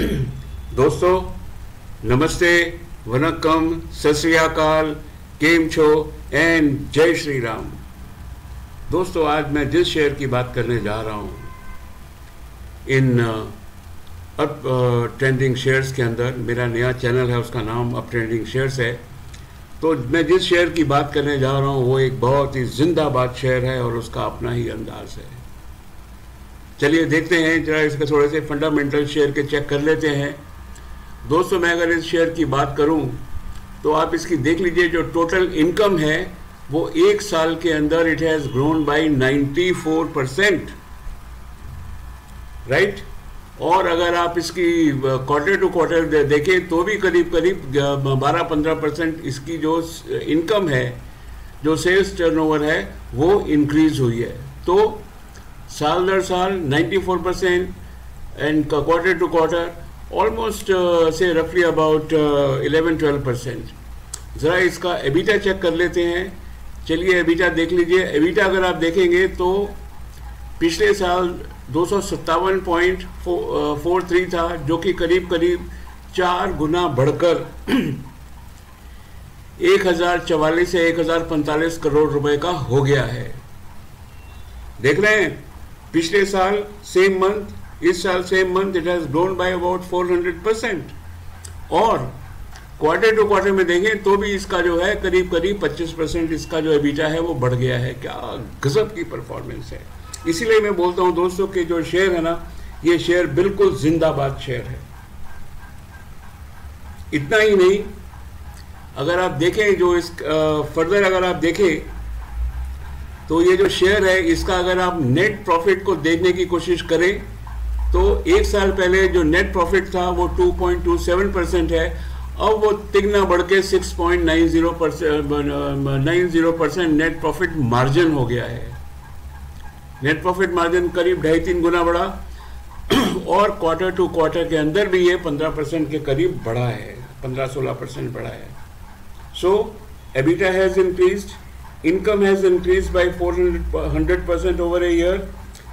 दोस्तों, नमस्ते वनकम सत केम छो एंड जय श्री राम। दोस्तों, आज मैं जिस शेयर की बात करने जा रहा हूँ, इन अप ट्रेंडिंग शेयर्स के अंदर, मेरा नया चैनल है, उसका नाम अप ट्रेंडिंग शेयर्स है। तो मैं जिस शेयर की बात करने जा रहा हूँ, वो एक बहुत ही जिंदाबाद शेयर है और उसका अपना ही अंदाज है। चलिए देखते हैं, जरा इसके थोड़े से फंडामेंटल शेयर के चेक कर लेते हैं। दोस्तों, मैं अगर इस शेयर की बात करूँ तो आप इसकी देख लीजिए, जो टोटल इनकम है, वो एक साल के अंदर it has grown by 94 percent right और अगर आप इसकी क्वार्टर टू क्वार्टर देखें तो भी करीब करीब 12-15 परसेंट इसकी जो इनकम है, जो सेल्स टर्नओवर है, वो इंक्रीज हुई है। तो साल दर साल 94 percent and quarter to quarter almost से रफली अबाउट 11-12 परसेंट ज़रा इसका एबिटा चेक कर लेते हैं। चलिए एबिटा देख लीजिए। एबिटा अगर आप देखेंगे तो पिछले साल दो पॉइंट फोर थ्री था, जो कि करीब करीब चार गुना बढ़कर एक हज़ार चवालीस से एक हज़ार पैंतालीस करोड़ रुपए का हो गया है। देख रहे हैं? पिछले साल सेम मंथ इस साल same month it has grown by about 400 percent और क्वार्टर टू क्वार्टर में देखें तो भी इसका जो है, करीब करीब 25 परसेंट इसका जो एबिटा है, वो बढ़ गया है। क्या गजब की परफॉर्मेंस है। इसीलिए मैं बोलता हूँ दोस्तों कि जो शेयर है ना, ये शेयर बिल्कुल जिंदाबाद शेयर है। इतना ही नहीं, अगर आप देखें जो इस फर्दर अगर आप देखें तो ये जो शेयर है, इसका अगर आप नेट प्रॉफिट को देखने की कोशिश करें तो एक साल पहले जो नेट प्रॉफिट था, वो 2.27 परसेंट है। अब वो तिगना बढ़ के 6.90 परसेंट नेट प्रॉफिट मार्जिन हो गया है। नेट प्रॉफिट मार्जिन करीब ढाई तीन गुना बढ़ा। और क्वार्टर टू क्वार्टर के अंदर भी ये 15 परसेंट के करीब बढ़ा है 15-16 परसेंट बढ़ा है। So EBITDA has increased income has increased by 400 percent over a year.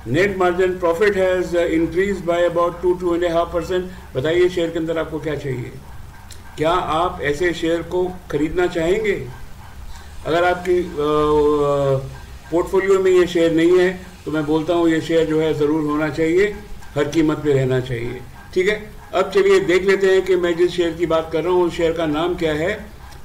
Net margin profit has increase by about two two and half percent बताइए शेयर के अंदर आपको क्या चाहिए? क्या आप ऐसे शेयर को खरीदना चाहेंगे? अगर आपकी पोर्टफोलियो में ये शेयर नहीं है तो मैं बोलता हूँ ये शेयर जो है ज़रूर होना चाहिए, हर कीमत पे रहना चाहिए। ठीक है? अब चलिए देख लेते हैं कि मैं जिस शेयर की बात कर रहा हूँ, उस शेयर का नाम क्या है?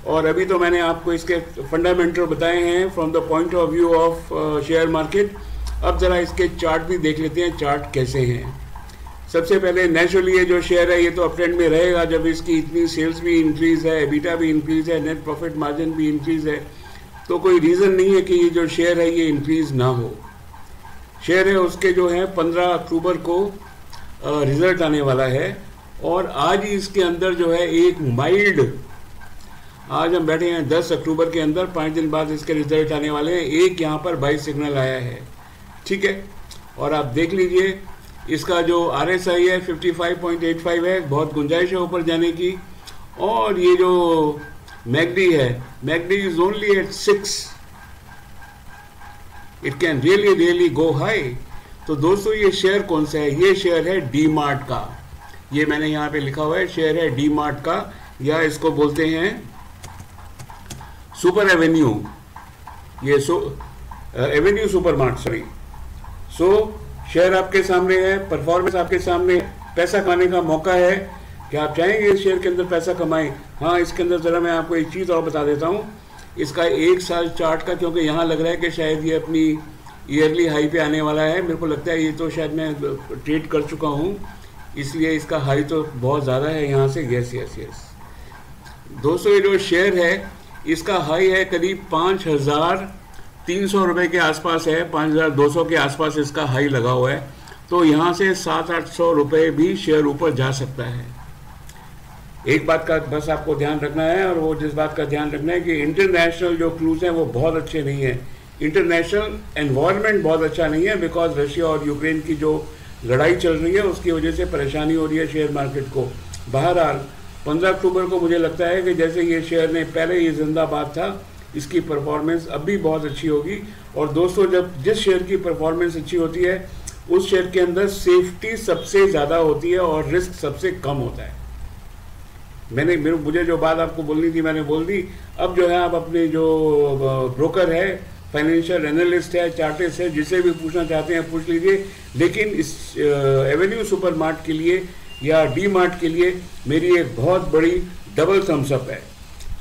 और अभी तो मैंने आपको इसके फंडामेंटल बताए हैं from the point of view of share market अब ज़रा इसके चार्ट भी देख लेते हैं चार्ट कैसे हैं। सबसे पहले नेचुरली ये जो शेयर है, ये तो अप ट्रेंड में रहेगा, जब इसकी इतनी सेल्स भी इंक्रीज है बीटा भी इंक्रीज है नेट प्रॉफिट मार्जिन भी इंक्रीज है तो कोई रीज़न नहीं है कि ये जो शेयर है, ये इंक्रीज ना हो। शेयर है, उसके जो है, पंद्रह अक्टूबर को रिज़ल्ट आने वाला है, और आज ही इसके अंदर जो है, एक माइल्ड आज हम बैठे हैं 10 अक्टूबर के अंदर, पाँच दिन बाद इसके रिज़ल्ट आने वाले हैं। एक यहाँ पर बाई सिग्नल आया है। ठीक है? और आप देख लीजिए, इसका जो आर एस आई है 55.85 है, बहुत गुंजाइश है ऊपर जाने की। और ये जो मैगडी है, MACD is only at six it can really really go high तो दोस्तों, ये शेयर कौन सा है? ये शेयर है डी मार्ट का। ये मैंने यहाँ पे लिखा हुआ है शेयर है डी मार्ट का। या इसको बोलते हैं सुपर एवेन्यू ये so avenue super mart sorry so share आपके सामने है परफॉर्मेंस आपके सामने पैसा कमाने का मौका है कि आप चाहेंगे इस शेयर के अंदर पैसा कमाएँ। हाँ इसके अंदर ज़रा मैं आपको एक चीज़ और बता देता हूँ। इसका एक साल चार्ट का, क्योंकि यहाँ लग रहा है कि शायद ये अपनी ईयरली हाई पे आने वाला है। मेरे को लगता है ये तो शायद मैं ट्रेड कर चुका हूँ। इसलिए इसका हाई तो बहुत ज़्यादा है यहाँ से। यस यस यस दोस्तों, ये जो शेयर है इसका हाई है करीब पाँच हज़ार तीन सौ रुपये के आसपास है, पाँच हज़ार दो सौ के आसपास इसका हाई लगा हुआ है। तो यहाँ से सात आठ सौ रुपये भी शेयर ऊपर जा सकता है। एक बात का बस आपको ध्यान रखना है और वो जिस बात का ध्यान रखना है कि इंटरनेशनल जो क्लूज हैं वो बहुत अच्छे नहीं हैं। इंटरनेशनल एनवायरनमेंट बहुत अच्छा नहीं है बिकॉज़ रशिया और यूक्रेन की जो लड़ाई चल रही है, उसकी वजह से परेशानी हो रही है शेयर मार्केट को। बहरहाल पंद्रह अक्टूबर को मुझे लगता है कि जैसे ये शेयर ने, पहले ये जिंदाबाद था, इसकी परफॉर्मेंस अब भी बहुत अच्छी होगी। और दोस्तों, जब जिस शेयर की परफॉर्मेंस अच्छी होती है, उस शेयर के अंदर सेफ्टी सबसे ज़्यादा होती है और रिस्क सबसे कम होता है। मैंने, मेरे, मुझे जो बात आपको बोलनी थी, मैंने बोल दी। अब जो है, आप अपने जो ब्रोकर है फाइनेंशियल एनालिस्ट है चार्टिस्ट है, जिसे भी पूछना चाहते हैं, पूछ लीजिए। लेकिन इस एवेन्यू सुपर मार्ट के लिए या डी मार्ट के लिए मेरी एक बहुत बड़ी डबल थम्सअप है।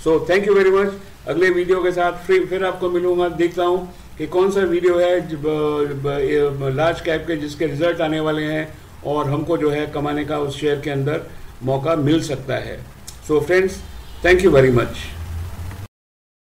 So thank you very much अगले वीडियो के साथ फिर फिर आपको मिलूँगा। देखता हूँ कि कौन सा वीडियो है लार्ज कैप के जिसके रिज़ल्ट आने वाले हैं और हमको जो है कमाने का उस शेयर के अंदर मौका मिल सकता है। So friends thank you very much